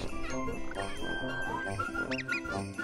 Thank you.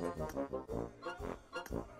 なるほど。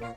Bye.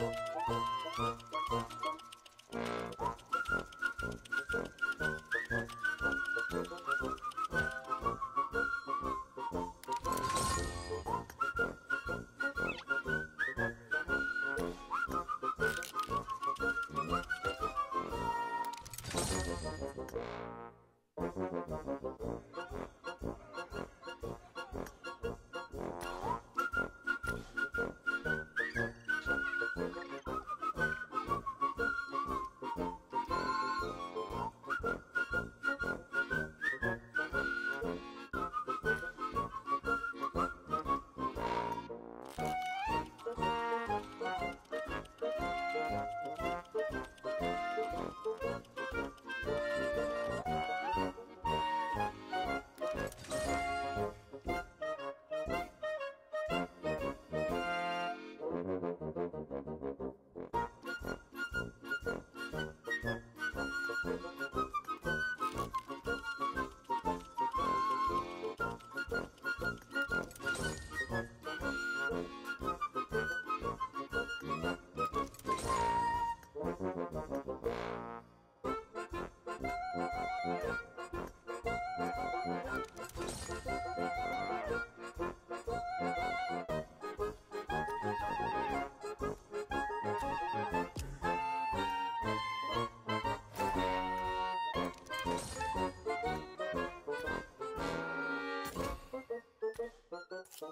えっ?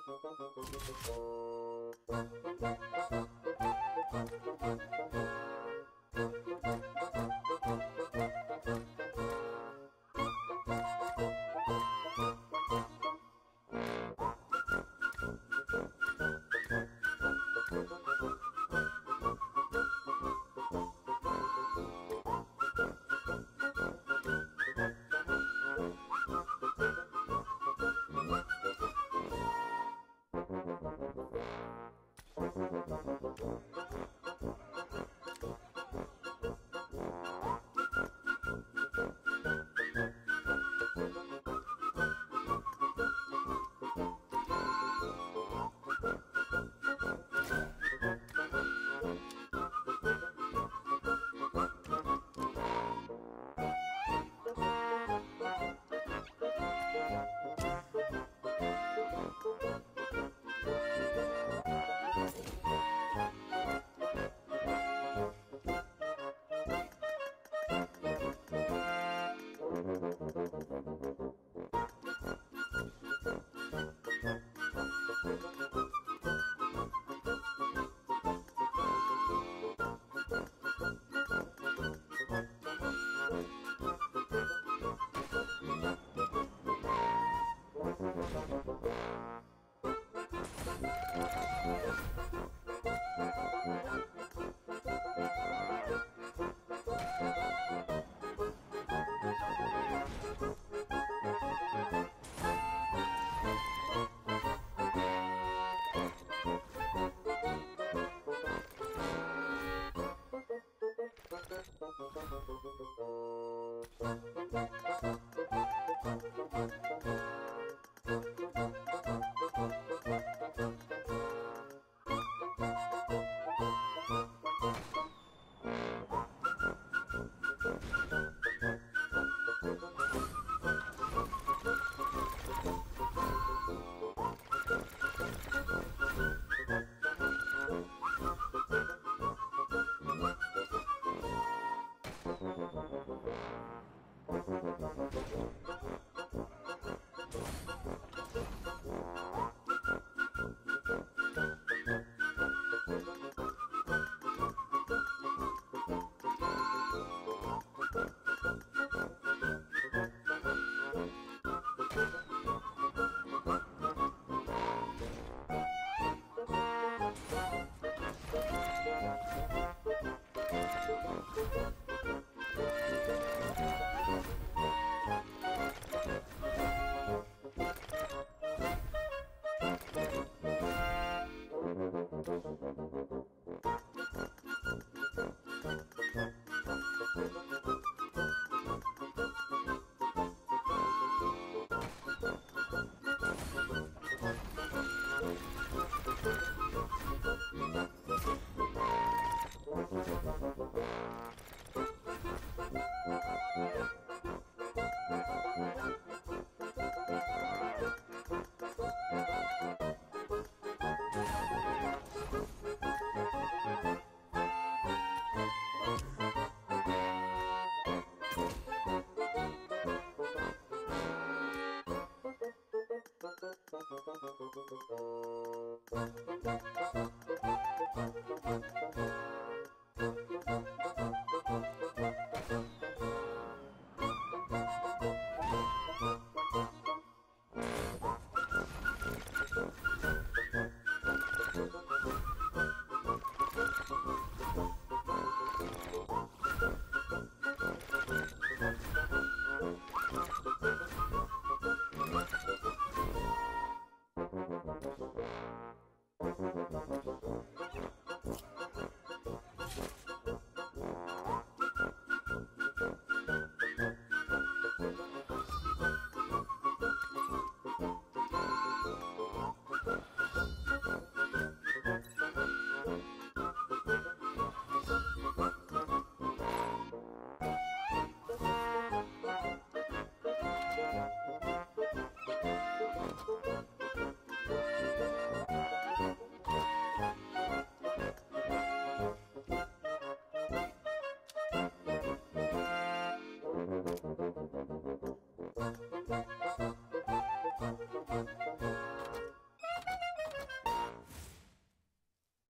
Thank you. Thank you. Thank you. Thank you. うん。